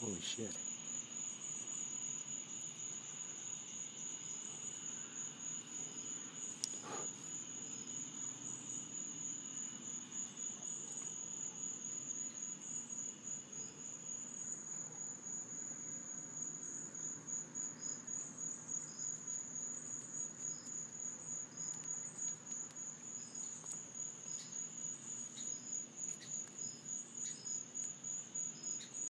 Holy shit.